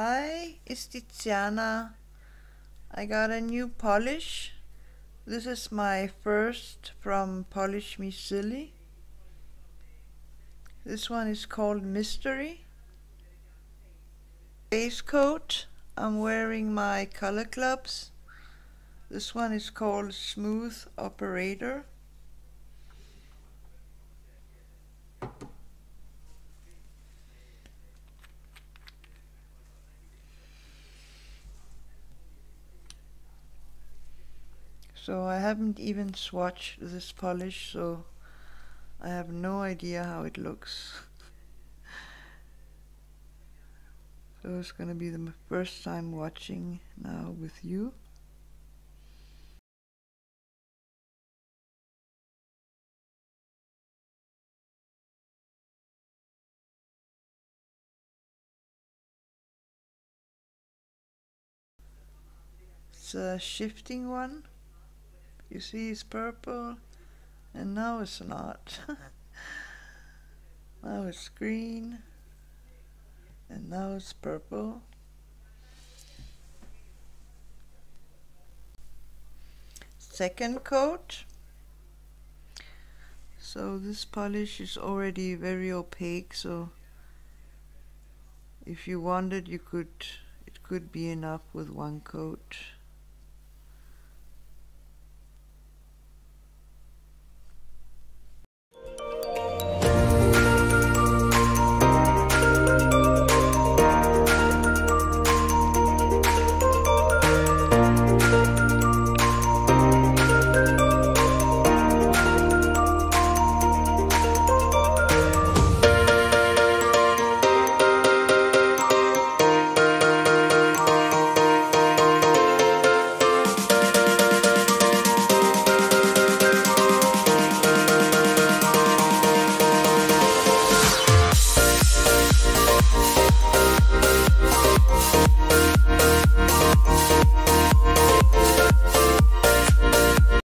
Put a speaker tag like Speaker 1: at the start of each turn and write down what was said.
Speaker 1: Hi, it's Tiziana. I got a new polish. This is my first from Polish Me Silly. This one is called Mystery. Base coat. I'm wearing my color clubs. This one is called Smooth Operator. So I haven't even swatched this polish, so I have no idea how it looks. so it's gonna be the first time watching now with you. It's a shifting one. You see it's purple and now it's not. now it's green and now it's purple. Second coat. So this polish is already very opaque so if you wanted you could it could be enough with one coat.